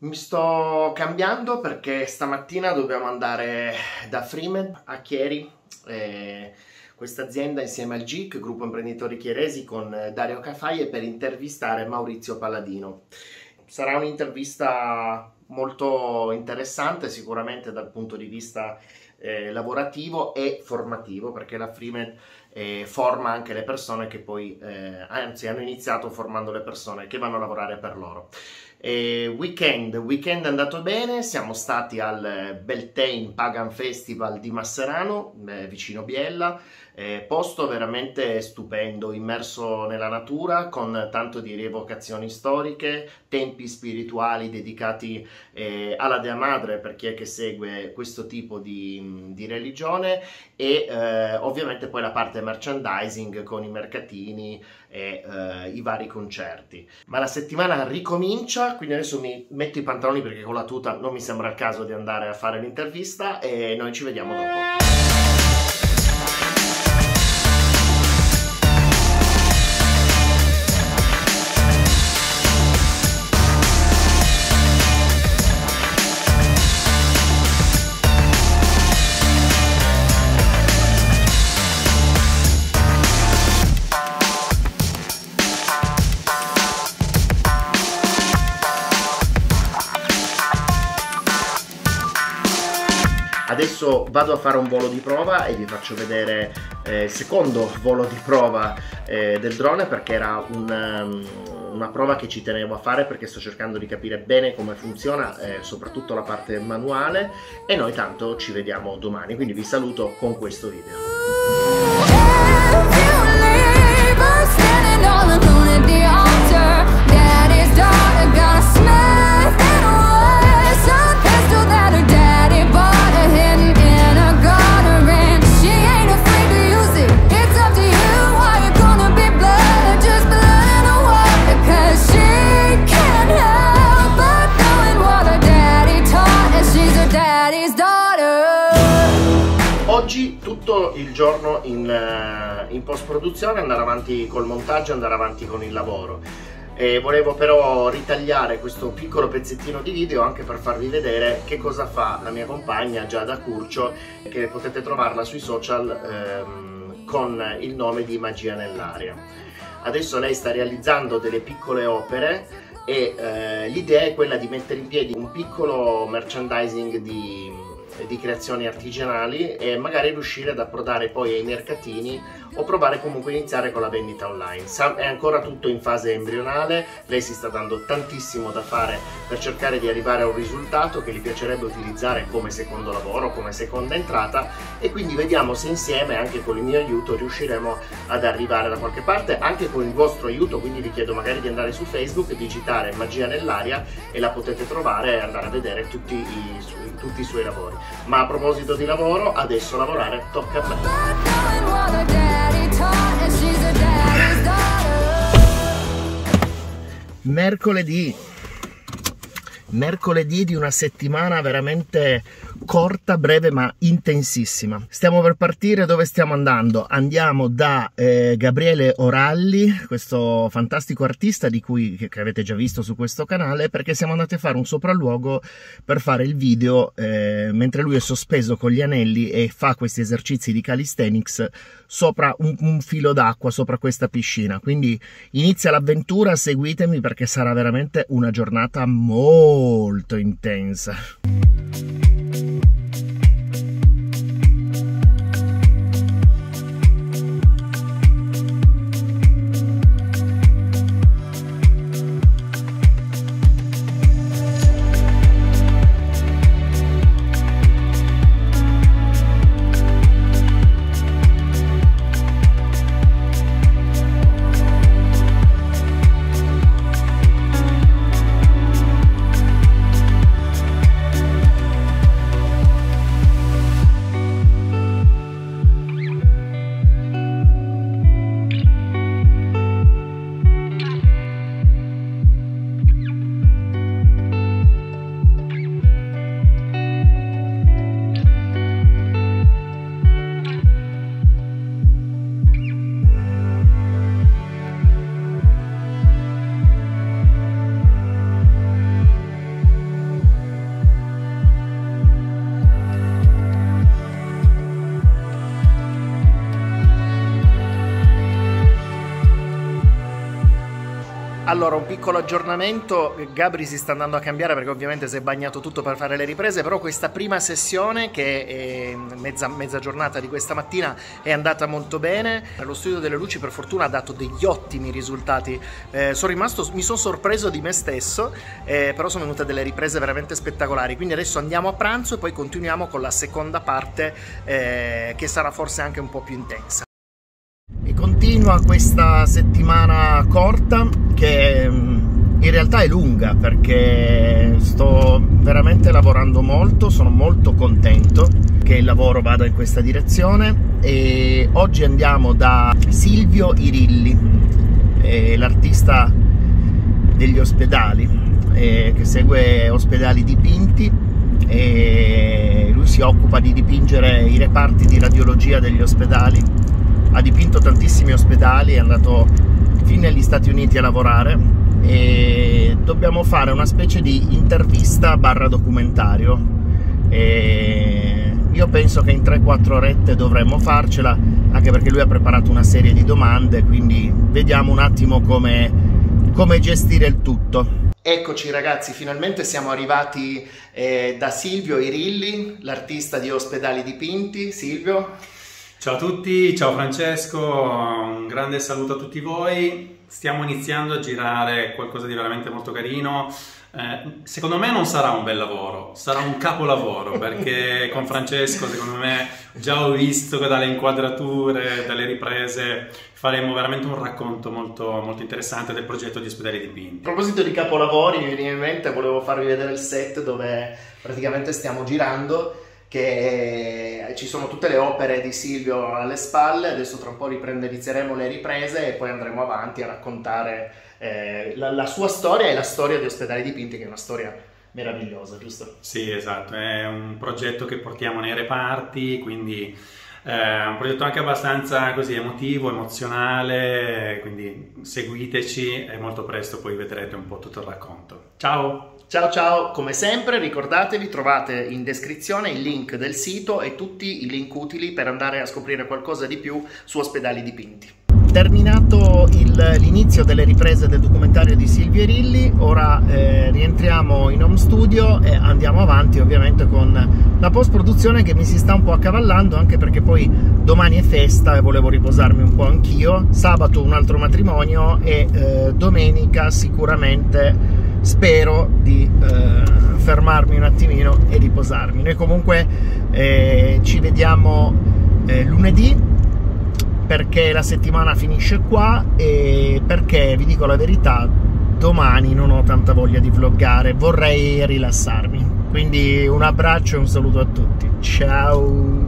Mi sto cambiando perché stamattina dobbiamo andare da Freeman a Chieri, eh, questa azienda insieme al GIC, gruppo imprenditori chieresi, con Dario Cafaie per intervistare Maurizio Palladino. Sarà un'intervista molto interessante sicuramente dal punto di vista eh, lavorativo e formativo perché la Freeman eh, forma anche le persone che poi, eh, anzi hanno iniziato formando le persone che vanno a lavorare per loro. E weekend, weekend è andato bene, siamo stati al Beltane Pagan Festival di Masserano, eh, vicino Biella, eh, posto veramente stupendo, immerso nella natura, con tanto di rievocazioni storiche, tempi spirituali dedicati eh, alla Dea Madre per chi è che segue questo tipo di, di religione e eh, ovviamente poi la parte merchandising con i mercatini e eh, i vari concerti. Ma la settimana ricomincia quindi adesso mi metto i pantaloni perché con la tuta non mi sembra il caso di andare a fare l'intervista e noi ci vediamo dopo. Adesso vado a fare un volo di prova e vi faccio vedere eh, il secondo volo di prova eh, del drone perché era un, um, una prova che ci tenevo a fare perché sto cercando di capire bene come funziona, eh, soprattutto la parte manuale e noi tanto ci vediamo domani, quindi vi saluto con questo video. Oggi tutto il giorno in, eh, in post produzione andare avanti col montaggio andare avanti con il lavoro. E volevo però ritagliare questo piccolo pezzettino di video anche per farvi vedere che cosa fa la mia compagna Giada Curcio che potete trovarla sui social ehm, con il nome di Magia nell'aria. Adesso lei sta realizzando delle piccole opere e eh, l'idea è quella di mettere in piedi un piccolo merchandising di di creazioni artigianali e magari riuscire ad approdare poi ai mercatini o provare comunque a iniziare con la vendita online. È ancora tutto in fase embrionale, lei si sta dando tantissimo da fare per cercare di arrivare a un risultato che gli piacerebbe utilizzare come secondo lavoro, come seconda entrata e quindi vediamo se insieme anche con il mio aiuto riusciremo ad arrivare da qualche parte, anche con il vostro aiuto, quindi vi chiedo magari di andare su Facebook, digitare Magia nell'aria e la potete trovare e andare a vedere tutti i, tutti i suoi lavori. Ma a proposito di lavoro, adesso lavorare tocca a me. Mercoledì mercoledì di una settimana veramente corta, breve ma intensissima. Stiamo per partire, dove stiamo andando? Andiamo da eh, Gabriele Oralli, questo fantastico artista di cui che avete già visto su questo canale, perché siamo andati a fare un sopralluogo per fare il video eh, mentre lui è sospeso con gli anelli e fa questi esercizi di calisthenics sopra un, un filo d'acqua, sopra questa piscina. Quindi inizia l'avventura, seguitemi perché sarà veramente una giornata molto intensa. Allora, un piccolo aggiornamento. Gabri si sta andando a cambiare perché ovviamente si è bagnato tutto per fare le riprese, però questa prima sessione, che è mezza, mezza giornata di questa mattina, è andata molto bene. Lo studio delle luci per fortuna ha dato degli ottimi risultati. Eh, sono rimasto, mi sono sorpreso di me stesso, eh, però sono venute delle riprese veramente spettacolari. Quindi adesso andiamo a pranzo e poi continuiamo con la seconda parte eh, che sarà forse anche un po' più intensa. Continua questa settimana corta che mm, in realtà è lunga perché sto veramente lavorando molto, sono molto contento che il lavoro vada in questa direzione. E oggi andiamo da Silvio Irilli, l'artista degli ospedali eh, che segue ospedali dipinti e lui si occupa di dipingere i reparti di radiologia degli ospedali ha dipinto tantissimi ospedali, è andato fin negli Stati Uniti a lavorare e dobbiamo fare una specie di intervista barra documentario. E io penso che in 3-4 orette dovremmo farcela anche perché lui ha preparato una serie di domande quindi vediamo un attimo come, come gestire il tutto. Eccoci ragazzi, finalmente siamo arrivati eh, da Silvio Irilli, l'artista di Ospedali Dipinti. Silvio, Ciao a tutti, ciao Francesco, un grande saluto a tutti voi. Stiamo iniziando a girare qualcosa di veramente molto carino. Eh, secondo me non sarà un bel lavoro, sarà un capolavoro perché con Francesco, secondo me, già ho visto che dalle inquadrature, dalle riprese, faremo veramente un racconto molto, molto interessante del progetto di ospedali dipinti. A proposito di capolavori, mi viene in mente, volevo farvi vedere il set dove praticamente stiamo girando che ci sono tutte le opere di Silvio alle spalle, adesso tra un po' inizieremo le riprese e poi andremo avanti a raccontare eh, la, la, sua storia e la storia di Ospedali Dipinti, che è una storia meravigliosa, giusto? Sì, esatto, è un progetto che portiamo nei reparti, quindi è eh, un progetto anche abbastanza così emotivo, emozionale, quindi seguiteci e molto presto poi vedrete un po' tutto il racconto. Ciao! Ciao ciao, come sempre ricordatevi trovate in descrizione il link del sito e tutti i link utili per andare a scoprire qualcosa di più su ospedali dipinti. Terminato il, l'inizio delle riprese del documentario di Silvio Rilli, ora eh, rientriamo in home studio e andiamo avanti ovviamente con la post produzione che mi si sta un po' accavallando anche perché poi domani è festa e volevo riposarmi un po' anch'io, sabato un altro matrimonio e eh, domenica sicuramente spero di eh, fermarmi un attimino e riposarmi. Noi comunque eh, ci vediamo eh, lunedì perché la settimana finisce qua e perché vi dico la verità domani non ho tanta voglia di vloggare, vorrei rilassarmi. Quindi un abbraccio e un saluto a tutti. Ciao!